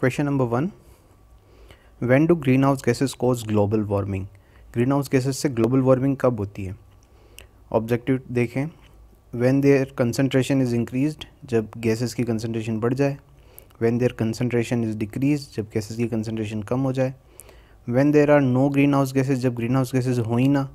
Question number one when do greenhouse gases cause global warming greenhouse gases से global warming कब होती है? Objective देखें. When their concentration is increased जब gases की कंसनट्रेशन बढ़ जाए. When their concentration is decrease जब गैसेस की कंसनट्रेशन कम हो जाए. When there are no greenhouse gases जब ग्रीन हाउस गैसेज हो ही ना.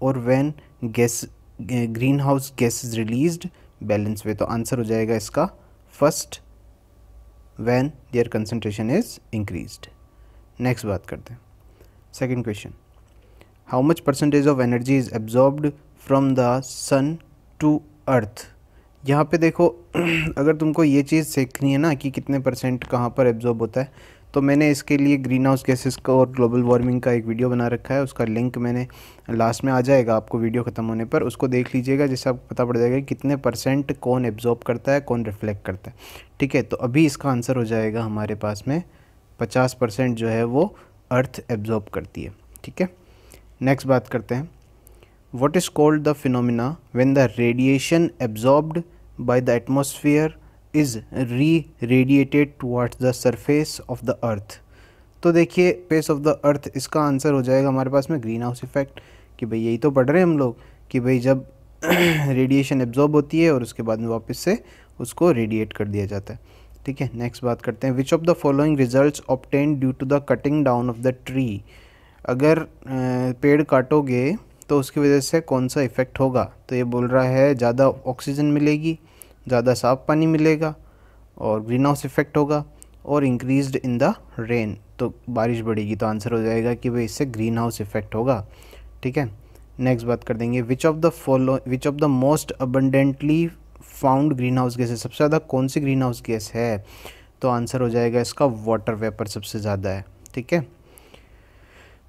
और when gas greenhouse gases release balance वे तो आंसर हो जाएगा इसका first when their concentration is increase next बात करते हैं second question how much percentage of energy is absorbed from the sun to earth यहाँ पे देखो, अगर तुमको ये चीज़ सीखनी है ना कि कितने परसेंट कहाँ पर एब्जॉर्ब होता है तो मैंने इसके लिए ग्रीन हाउस गैसेस का और ग्लोबल वार्मिंग का एक वीडियो बना रखा है, उसका लिंक मैंने लास्ट में आ जाएगा आपको वीडियो ख़त्म होने पर। उसको देख लीजिएगा, जिससे आपको पता पड़ जाएगा कितने परसेंट कौन एब्जॉर्ब करता है, कौन रिफ्लेक्ट करता है। ठीक है तो अभी इसका आंसर हो जाएगा हमारे पास में। पचास परसेंट जो है वो अर्थ एब्जॉर्ब करती है। ठीक है? नेक्स्ट बात करते हैं। What is called the phenomena when the radiation absorbed by the atmosphere is reradiated towards the surface of the earth तो देखिए फेस ऑफ़ द अर्थ इसका आंसर हो जाएगा हमारे पास में ग्रीन हाउस इफ़ेक्ट कि भाई यही तो पढ़ रहे हैं हम लोग, कि भाई जब रेडिएशन एब्जॉर्ब होती है और उसके बाद में वापस से उसको रेडिएट कर दिया जाता है। ठीक है नेक्स्ट बात करते हैं। Which of the following result obtain due to the cutting down of the tree अगर पेड़ काटोगे तो उसकी वजह से कौन सा इफ़ेक्ट होगा? तो ये बोल रहा है, ज़्यादा ऑक्सीजन मिलेगी ज़्यादा साफ़ पानी मिलेगा और ग्रीन हाउस इफ़ेक्ट होगा और इंक्रीज्ड इन द रेन तो बारिश बढ़ेगी तो आंसर हो जाएगा कि भाई इससे ग्रीन हाउस इफ़ेक्ट होगा। ठीक है? नेक्स्ट बात कर देंगे which of the follow which of the most abundantly found greenhouse gas है सबसे ज़्यादा कौन सी ग्रीन हाउस गैस है? तो आंसर हो जाएगा इसका वाटर वेपर सबसे ज़्यादा है। ठीक है?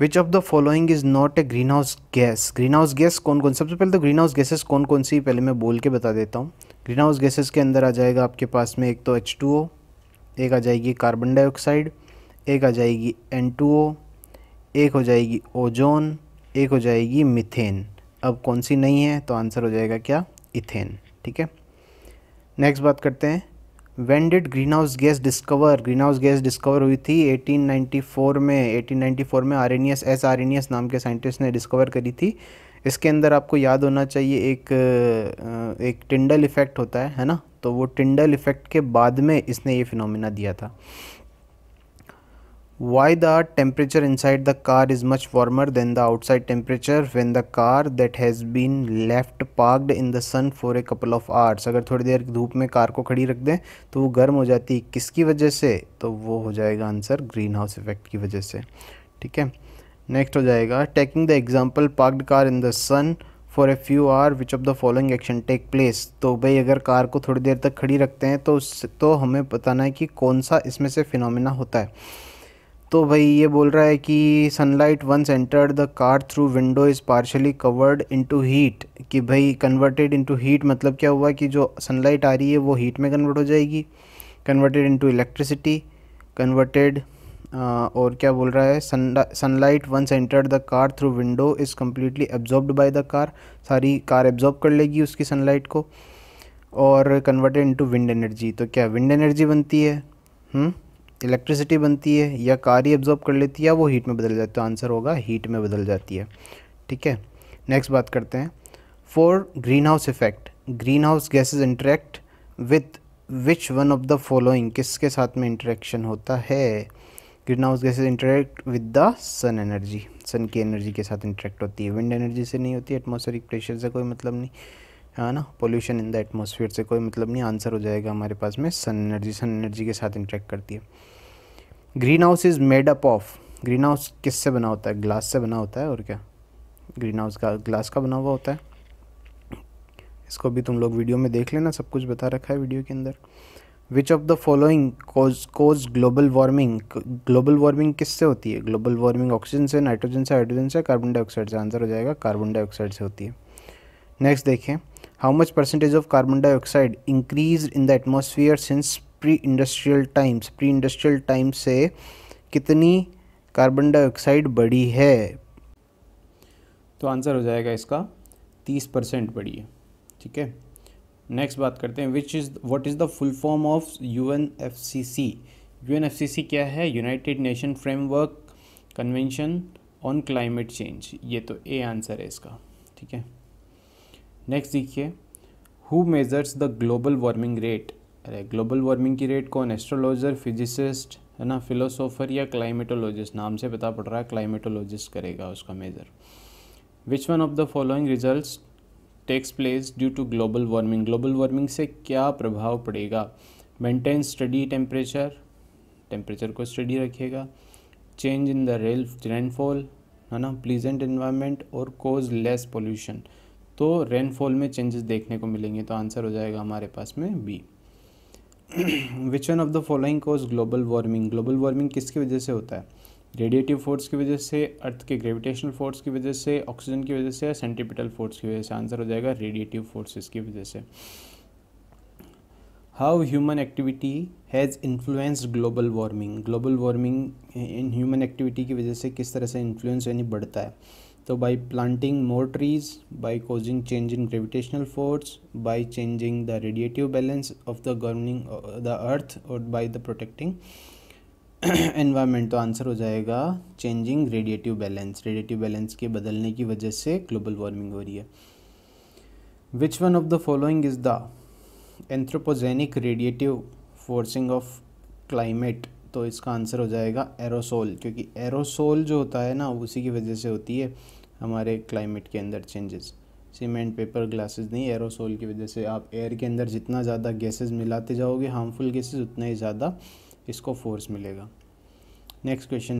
Which of the following is not a greenhouse gas greenhouse gas कौन कौन सबसे पहले तो ग्रीन हाउस गैसेस कौन कौन सी, पहले मैं बोल के बता देता हूँ। ग्रीन हाउस गैसेस के अंदर आ जाएगा आपके पास में एक तो एच टू ओ एक आ जाएगी कार्बन डाइऑक्साइड एक आ जाएगी एन टू ओ एक हो जाएगी ओजोन एक हो जाएगी मिथेन अब कौन सी नहीं है तो आंसर हो जाएगा क्या? इथेन ठीक है? नेक्स्ट बात करते हैं. When did greenhouse gas discover greenhouse gas discover हुई थी 1894 में. 1894 में आरेनियस एस आरेनियस नाम के साइंटिस्ट ने डिस्कवर करी थी. इसके अंदर आपको याद होना चाहिए एक एक टिंडल इफ़ेक्ट होता है है ना? तो वो टिंडल इफ़ेक्ट के बाद में इसने ये फिनोमिना दिया था। Why the temperature inside the car is much warmer than the outside temperature when the car that has been left parked in the sun for a couple of hours अगर थोड़ी देर धूप में कार को खड़ी रख दें तो वो गर्म हो जाती है। किसकी वजह से? तो वो हो जाएगा आंसर ग्रीन हाउस इफ़ेक्ट की वजह से। ठीक है? नेक्स्ट हो जाएगा taking the example parked car in the sun for a few hour which of the following action take place तो भाई, अगर कार को थोड़ी देर तक खड़ी रखते हैं तो तो हमें बताना है कि कौन सा इसमें से फिनोमिना होता है। तो भाई, ये बोल रहा है कि sunlight once entered the car through window is partially covered into heat कि भाई कन्वर्टेड इनटू हीट मतलब क्या हुआ कि जो सनलाइट आ रही है, वो हीट में कन्वर्ट हो जाएगी। कन्वर्टेड इनटू इलेक्ट्रिसिटी कन्वर्टेड और क्या बोल रहा है? Sunlight once entered the car through window is completely absorbed by the car सारी कार एब्जॉर्ब कर लेगी उसकी सनलाइट को और कन्वर्टेड इनटू विंड एनर्जी तो क्या विंड एनर्जी बनती है? इलेक्ट्रिसिटी हम्म? बनती है या कार ही एब्जॉर्ब कर लेती है या वो हीट में बदल जाती है? तो आंसर होगा हीट में बदल जाती है। ठीक है? नेक्स्ट बात करते हैं। For greenhouse effect greenhouse gases interact with which one of the following किसके साथ में इंटरेक्शन होता है? Greenhouse gases interact with the sun energy sun की एनर्जी के साथ इंटरेक्ट होती है. विंड एनर्जी से नहीं होती एटमोसफेरिक प्रेशर से कोई मतलब नहीं. है ना? पोल्यूशन इन द एटमोसफियर से कोई मतलब नहीं. आंसर हो जाएगा हमारे पास में सन एनर्जी सन एनर्जी के साथ इंटरेक्ट करती है. Greenhouse is made up of greenhouse किस से बना होता है? ग्लास से बना होता है और क्या? ग्रीन हाउस का ग्लास का बना हुआ होता है. इसको भी तुम लोग वीडियो में देख लेना. सब कुछ बता रखा है वीडियो के अंदर. Which of the following cause cause global warming global warming किससे होती है? ग्लोबल वार्मिंग ऑक्सीजन से नाइट्रोजन से हाइड्रोजन से कार्बन डाइऑक्साइड से। आंसर हो जाएगा कार्बन डाइऑक्साइड से होती है। नेक्स्ट देखें how much percentage of carbon dioxide increase in the atmosphere since pre industrial times pre industrial time से कितनी कार्बन डाइऑक्साइड बढ़ी है? तो आंसर हो जाएगा इसका तीस परसेंट बढ़ी है। ठीक है? नेक्स्ट बात करते हैं which is what is the full form of U N F C C U N F C C क्या है? United Nation framework convention on climate change ये तो ए आंसर है इसका, ठीक है? नेक्स्ट देखिए who measures the global warming rate अरे ग्लोबल वार्मिंग की रेट कौन एस्ट्रोलॉजर फिजिसिस्ट है ना? फिलोसोफर या क्लाइमेटोलॉजिस्ट नाम से पता पड़ रहा है क्लाइमेटोलॉजिस्ट करेगा उसका measure which one of the following result takes place due to global warming global warming से क्या प्रभाव पड़ेगा? मेंटेन स्टडी टेम्परेचर टेम्परेचर को स्टडी रखेगा change in the rail rainfall है ना? प्लीजेंट इन्वायरमेंट और कोज लेस पोल्यूशन तो रेनफॉल में चेंजेस देखने को मिलेंगे तो आंसर हो जाएगा हमारे पास में B which one of the following cause global warming global warming किसकी वजह से होता है? रेडिएटिव फोर्स की वजह से अर्थ के ग्रेविटेशनल फोर्स की वजह से ऑक्सीजन की वजह से या सेंटिपिटल फोर्स की वजह से? आंसर हो जाएगा रेडिएटिव फोर्सेस की वजह से। How human activity has influenced global warming global warming in human activity की वजह से किस तरह से इन्फ्लुएंस यानी बढ़ता है? तो by planting more trees by causing change in gravitational force by changing the radiative balance of the governing the earth और or द the एनवायरमेंट तो आंसर हो जाएगा changing radiative balance radiative balance के बदलने की वजह से ग्लोबल वार्मिंग हो रही है। Which one of the following is the anthropogenic radiative forcing of climate तो इसका आंसर हो जाएगा एरोसोल क्योंकि एरोसोल जो होता है ना, उसी की वजह से होती है हमारे क्लाइमेट के अंदर चेंजेस सीमेंट पेपर ग्लासेस नहीं एरोसोल की वजह से आप एयर के अंदर जितना ज़्यादा गैसेस मिलाते जाओगे हार्मफुल गैसेस उतना ही ज़्यादा इसको फोर्स मिलेगा? Next question